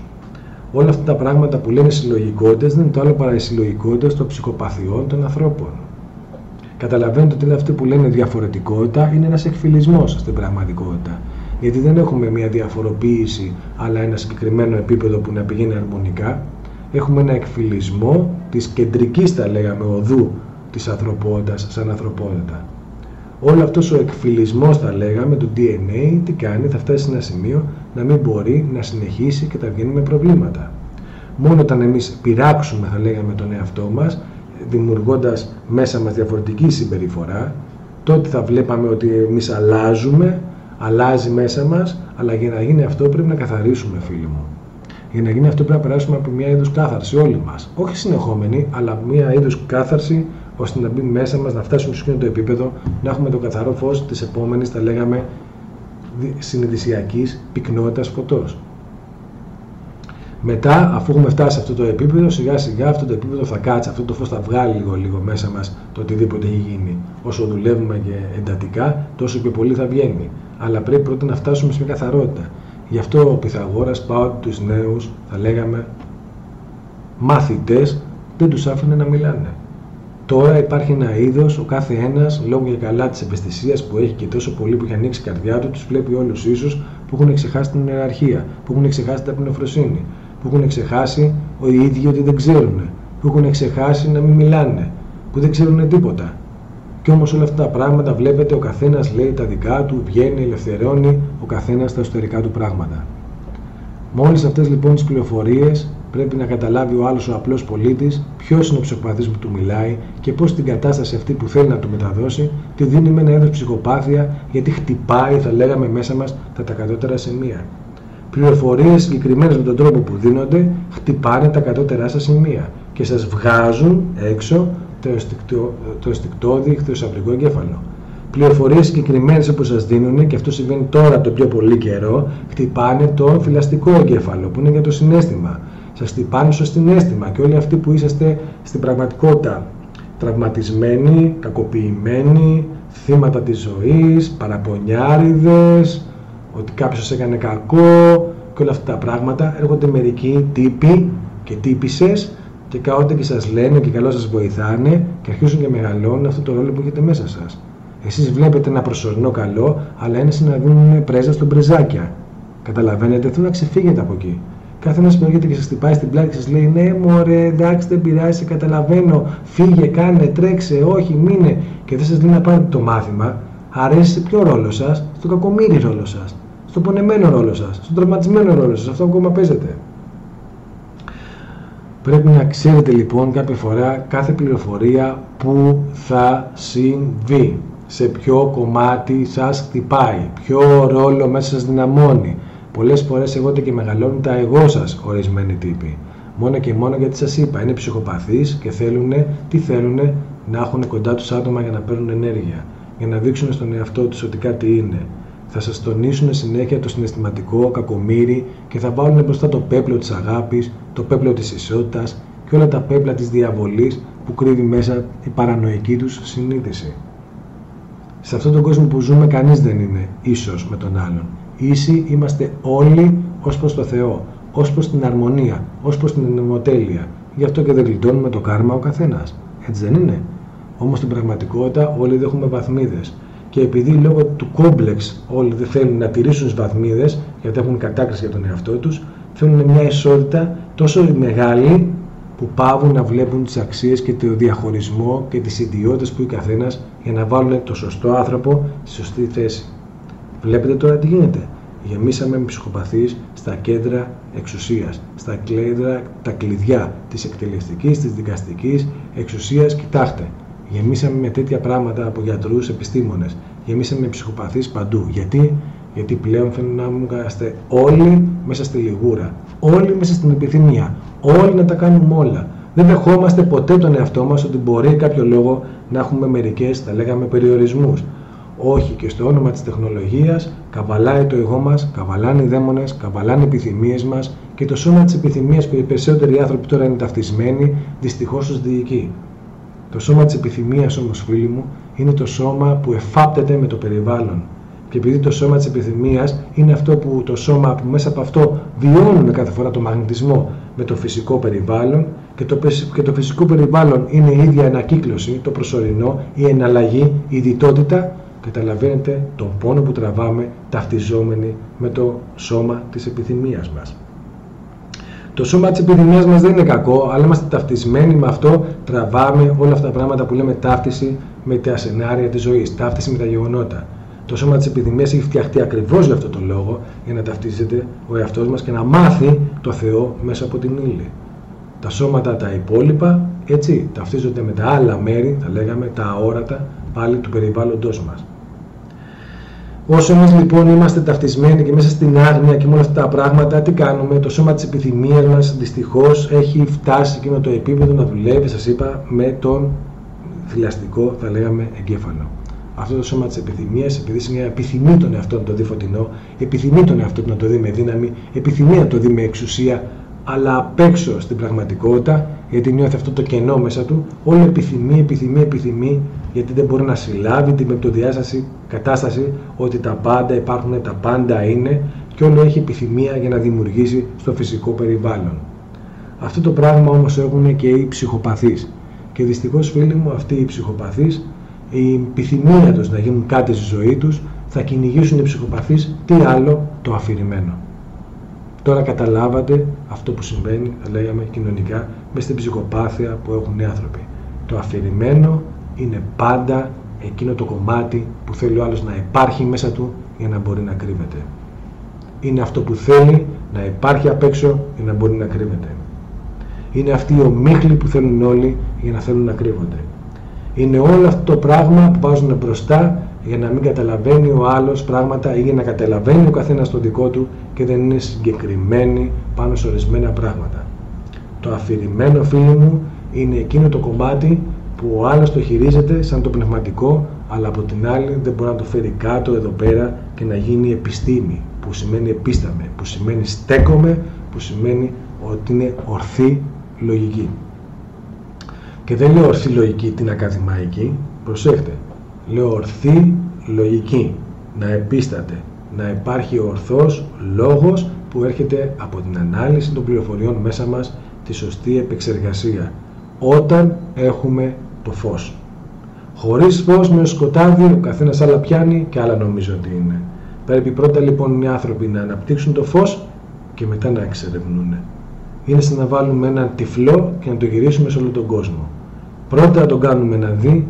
όλα αυτά τα πράγματα που λένε συλλογικότητες δεν είναι το άλλο παρά οι συλλογικότητες των ψυχοπαθειών των ανθρώπων. Καταλαβαίνετε ότι είναι αυτό που λένε διαφορετικότητα είναι ένας εκφυλισμός στην πραγματικότητα. Γιατί δεν έχουμε μια διαφοροποίηση, αλλά ένα συγκεκριμένο επίπεδο που να πηγαίνει αρμονικά. Έχουμε ένα εκφυλισμό της κεντρικής, θα λέγαμε, οδού της ανθρωπότητας σαν ανθρωπότητα. Όλο αυτός ο εκφυλισμός θα λέγαμε του DNA τι κάνει, θα φτάσει σε ένα σημείο να μην μπορεί να συνεχίσει και θα βγαίνει με προβλήματα. Μόνο όταν εμείς πειράξουμε θα λέγαμε τον εαυτό μας, δημιουργώντας μέσα μας διαφορετική συμπεριφορά, τότε θα βλέπαμε ότι εμείς αλλάζουμε, αλλάζει μέσα μας, αλλά για να γίνει αυτό πρέπει να καθαρίσουμε φίλοι μου. Για να γίνει αυτό πρέπει να περάσουμε από μια είδους κάθαρση όλοι μας. Όχι συνεχόμενη, αλλά μια είδους κάθαρση ώστε να μπει μέσα μας, να φτάσουμε στο το επίπεδο, να έχουμε το καθαρό φως της επόμενης, θα λέγαμε, συνειδησιακής πυκνότητας φωτός. Μετά, αφού έχουμε φτάσει σε αυτό το επίπεδο, σιγά σιγά αυτό το επίπεδο θα κάτσει, αυτό το φως θα βγάλει λίγο λίγο μέσα μας το οτιδήποτε έχει γίνει. Όσο δουλεύουμε και εντατικά, τόσο και πολύ θα βγαίνει. Αλλά πρέπει πρώτα να φτάσουμε σε μια καθαρότητα. Γι' αυτό ο Πυθαγόρας πάω τους νέους, θα λέγαμε, μάθητες, δεν τους άφηνε να μιλάνε. Τώρα υπάρχει ένα είδος, ο κάθε ένας, λόγω για καλά της ευαισθησίας που έχει και τόσο πολύ που έχει ανοίξει η καρδιά του, τους βλέπει όλους ίσου που έχουν ξεχάσει την ιεραρχία, που έχουν ξεχάσει την ταπεινοφροσύνη, που έχουν ξεχάσει οι ίδιοι ότι δεν ξέρουν, που έχουν ξεχάσει να μην μιλάνε, που δεν ξέρουν τίποτα. Και όμως όλα αυτά τα πράγματα βλέπετε ο καθένας λέει τα δικά του, βγαίνει, ελευθερώνει ο καθένας τα εσωτερικά του πράγματα. Με όλε αυτές λοιπόν τις πληροφορίες πρέπει να καταλάβει ο άλλος ο απλός πολίτης ποιος είναι ο ψυχοπαθής που του μιλάει και πώς την κατάσταση αυτή που θέλει να του μεταδώσει τη δίνει με ένα είδος ψυχοπάθεια γιατί χτυπάει, θα λέγαμε μέσα μας, τα τα κατώτερα σημεία. Πληροφορίες συγκεκριμένες με τον τρόπο που δίνονται χτυπάνε τα κατώτερά σας σημεία και σας βγάζουν έξω το, αισθηκτό, το αισθηκτόδη χθιοσαυρικό εγκέφαλο. Πληροφορίες συγκεκριμένες όπω σας δίνουν, και αυτό συμβαίνει τώρα το πιο πολύ καιρό, χτυπάνε το φυλαστικό εγκέφαλο που είναι για το συνέστημα. Σας χτυπάνε στο συνέστημα και όλοι αυτοί που είσαστε στην πραγματικότητα τραυματισμένοι, κακοποιημένοι, θύματα της ζωής, παραπονιάριδες, ότι κάποιος σας έκανε κακό και όλα αυτά τα πράγματα. Έρχονται μερικοί τύποι και τύπησες και καότε και σας λένε και καλό σας βοηθάνε και αρχίζουν και μεγαλώνουν αυτό το ρόλο που έχετε μέσα σας. Εσείς βλέπετε ένα προσωρινό καλό, αλλά είναι σαν να δίνουν πρέζα στον πρεζάκια. Καταλαβαίνετε, θέλω να ξεφύγετε από εκεί. Κάθε ένας που έρχεται και σας χτυπάει στην πλάτη και σας λέει: Ναι, μωρέ, εντάξει, δεν πειράζει, καταλαβαίνω. Φύγε, κάνε, τρέξε, όχι, μείνε. Και δεν σας λέει να πάρετε το μάθημα. Αρέσει σε ποιο ρόλο σας, στο κακομίρι ρόλο σας, στο πονεμένο ρόλο σας, στον τραυματισμένο ρόλο σας, αυτό που ακόμα παίζετε. Πρέπει να ξέρετε λοιπόν κάποια φορά κάθε πληροφορία που θα συμβεί, σε ποιο κομμάτι σας χτυπάει, ποιο ρόλο μέσα σας δυναμώνει, Πολλές φορές εγώ και μεγαλώνουν τα εγώ σας ορισμένοι τύποι. Μόνο και μόνο γιατί σας είπα, είναι ψυχοπαθείς και θέλουν, τι θέλουν, να έχουν κοντά τους άτομα για να παίρνουν ενέργεια. Για να δείξουν στον εαυτό τους ότι κάτι είναι. Θα σας τονίσουν συνέχεια το συναισθηματικό κακομύρι και θα βάλουν μπροστά το πέπλο της αγάπης, το πέπλο της ισότητας και όλα τα πέπλα της διαβολής που κρύβει μέσα η παρανοϊκή τους συνείδηση. Σε αυτόν τον κόσμο που ζούμε, κανείς δεν είναι ίσω με τον άλλον. Ίσοι είμαστε όλοι ως προς το Θεό, ως προς την αρμονία, ως προς την νομοτέλεια. Γι' αυτό και δεν γλιτώνουμε το κάρμα ο καθένας. Έτσι δεν είναι. Όμως στην πραγματικότητα όλοι δεν έχουμε βαθμίδες. Και επειδή λόγω του κόμπλεξ όλοι δεν θέλουν να τηρήσουν τις βαθμίδες, γιατί έχουν κατάκριση για τον εαυτό τους, θέλουν μια ισότητα τόσο μεγάλη που πάβουν να βλέπουν τις αξίες και το διαχωρισμό και τις ιδιότητες που έχει καθένας για να βάλουν το σωστό άνθρωπο στη σωστή θέση. Βλέπετε τώρα τι γίνεται. Γεμίσαμε με ψυχοπαθείς στα κέντρα εξουσίας, στα κέντρα, τα κλειδιά της εκτελεστικής, της δικαστικής εξουσίας. Κοιτάξτε, γεμίσαμε με τέτοια πράγματα από γιατρούς, επιστήμονες. Γεμίσαμε με ψυχοπαθείς παντού. Γιατί, γιατί πλέον φαίνεται να μου είμαστε όλοι μέσα στη λιγούρα, όλοι μέσα στην επιθυμία, όλοι να τα κάνουμε όλα. Δεν δεχόμαστε ποτέ τον εαυτό μας ότι μπορεί κάποιο λόγο να έχουμε μερικές, θα λέγαμε, περιορισμούς. Όχι και στο όνομα της τεχνολογίας καβαλάει το εγώ μας, καβαλάνε οι δαίμονες, καβαλάνε οι επιθυμίες μας και το σώμα της επιθυμίας που οι περισσότεροι άνθρωποι τώρα είναι ταυτισμένοι δυστυχώς τους διοικεί. Το σώμα της επιθυμίας όμως φίλοι μου είναι το σώμα που εφάπτεται με το περιβάλλον. Και επειδή το σώμα της επιθυμίας είναι αυτό που το σώμα που μέσα από αυτό βιώνουμε κάθε φορά το μαγνητισμό με το φυσικό περιβάλλον και το, και το φυσικό περιβάλλον είναι η ίδια ανακύκλωση, το προσωρινό, η εναλλαγή, η διτότητα, καταλαβαίνετε τον πόνο που τραβάμε ταυτιζόμενοι με το σώμα της επιθυμίας μας. Το σώμα της επιθυμίας μας δεν είναι κακό, αλλά είμαστε ταυτισμένοι με αυτό, τραβάμε όλα αυτά τα πράγματα που λέμε ταύτιση με τα σενάρια της ζωής, ταύτιση με τα γεγονότα. Το σώμα της επιθυμίας έχει φτιαχτεί ακριβώς για αυτό τον λόγο, για να ταυτίζεται ο εαυτός μας και να μάθει το Θεό μέσα από την ύλη. Τα σώματα τα υπόλοιπα, έτσι, ταυτίζονται με τα άλλα μέρη, θα λέγαμε, τα αόρατα, πάλι του περιβάλλοντός μας. Όσο εμείς λοιπόν είμαστε ταυτισμένοι και μέσα στην άγνοια και με όλα αυτά τα πράγματα, τι κάνουμε, το σώμα της επιθυμίας μας δυστυχώς έχει φτάσει εκείνο το επίπεδο να δουλεύει, σας είπα, με τον θηλαστικό, θα λέγαμε, εγκέφαλο. Αυτό το σώμα της επιθυμίας, επειδή είναι μια επιθυμεί τον εαυτό να το δει φωτεινό, επιθυμεί τον εαυτό να το δει με δύναμη, επιθυμεί να το δει με εξουσία, αλλά απ' έξω στην πραγματικότητα, γιατί νιώθει αυτό το κενό μέσα του, όλο επιθυμεί, επιθυμεί, επιθυμεί, γιατί δεν μπορεί να συλλάβει την πεπτοδιάσταση κατάσταση ότι τα πάντα υπάρχουν, τα πάντα είναι και όλο έχει επιθυμία για να δημιουργήσει στο φυσικό περιβάλλον. Αυτό το πράγμα όμως έχουν και οι ψυχοπαθείς. Και δυστυχώς φίλοι μου αυτοί οι ψυχοπαθείς, η επιθυμία τους να γίνουν κάτι στη ζωή τους, θα κυνηγήσουν οι ψυχοπαθείς τι άλλο το αφηρημένο. Τώρα καταλάβατε αυτό που συμβαίνει, θα λέγαμε κοινωνικά, με στην ψυχοπάθεια που έχουν οι άνθρωποι. Το αφηρημένο είναι πάντα εκείνο το κομμάτι που θέλει ο άλλος να υπάρχει μέσα του για να μπορεί να κρύβεται. Είναι αυτό που θέλει να υπάρχει απ' έξω για να μπορεί να κρύβεται. Είναι αυτοί οι ομίχλοι που θέλουν όλοι για να θέλουν να κρύβονται. Είναι όλο αυτό το πράγμα που βάζουν μπροστά για να μην καταλαβαίνει ο άλλος πράγματα ή για να καταλαβαίνει ο καθένας το δικό του και δεν είναι συγκεκριμένοι πάνω σε ορισμένα πράγματα. Το αφηρημένο φίλοι μου είναι εκείνο το κομμάτι που ο άλλος το χειρίζεται σαν το πνευματικό, αλλά από την άλλη δεν μπορεί να το φέρει κάτω εδώ πέρα και να γίνει επιστήμη, που σημαίνει επίσταμε, που σημαίνει στέκομαι, που σημαίνει ότι είναι ορθή λογική. Και δεν λέω ορθή λογική την ακαδημαϊκή, προσέχτε, λέω ορθή λογική, να επίσταται, να υπάρχει ορθός λόγος που έρχεται από την ανάλυση των πληροφοριών μέσα μας τη σωστή επεξεργασία όταν έχουμε το φως. Χωρίς φως με σκοτάδι ο καθένας άλλα πιάνει και άλλα νομίζω ότι είναι. Πρέπει πρώτα λοιπόν οι άνθρωποι να αναπτύξουν το φως και μετά να εξερευνούν. Είναι σαν να βάλουμε έναν τυφλό και να το γυρίσουμε σε όλο τον κόσμο. Πρώτα να τον κάνουμε να δει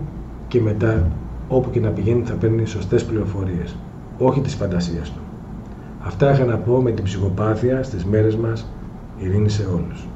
και μετά όπου και να πηγαίνει θα παίρνει σωστές πληροφορίες. Όχι της φαντασίας του. Αυτά είχα να πω με την ψυχοπάθεια στις μέρες μας. Ειρήνη σε όλους.